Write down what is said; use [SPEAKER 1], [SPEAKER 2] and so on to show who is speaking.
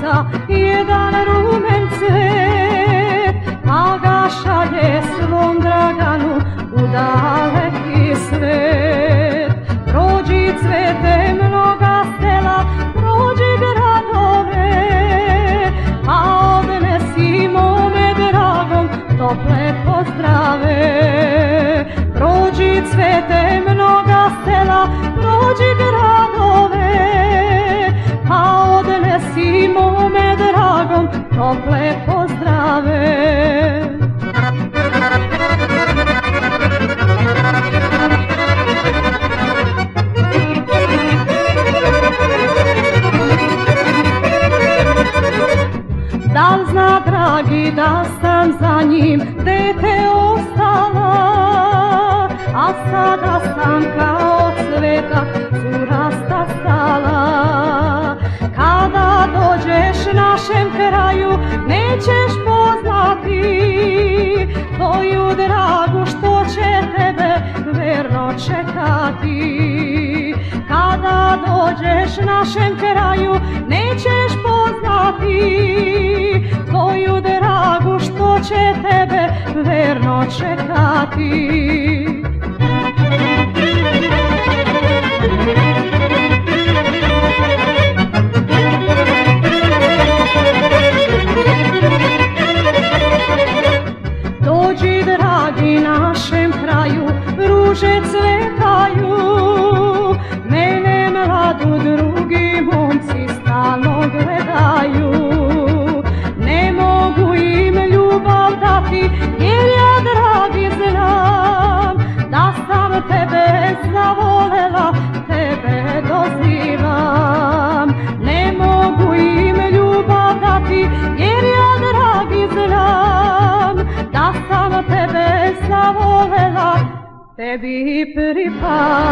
[SPEAKER 1] Hear the little Da zna dragi da sam za njim dete ostala A sada sam kao cveta curasta stala. Kada dođeš našem kraju nećeš poznati Tvoju dragu što će tebe verno čekati. Kada dođeš našem kraju nećeš poznati verno čekati jer ja dragi znam, da sam tebe zavolela, tebe dozivam. Ne mogu im ljubav dati, jer ja dragi znam, da sam tebe zavolela, tebi pripadam.